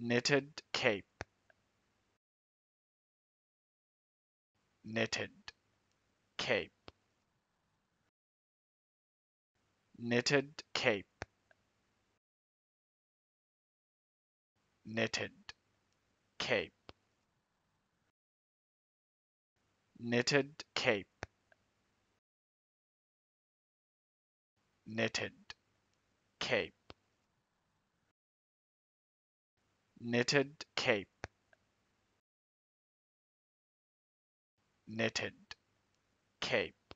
knitted cape. Knitted cape. Knitted cape. Knitted cape. Knitted cape. Knitted cape knitted cape. Knitted cape